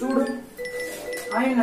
చూడు ఆయన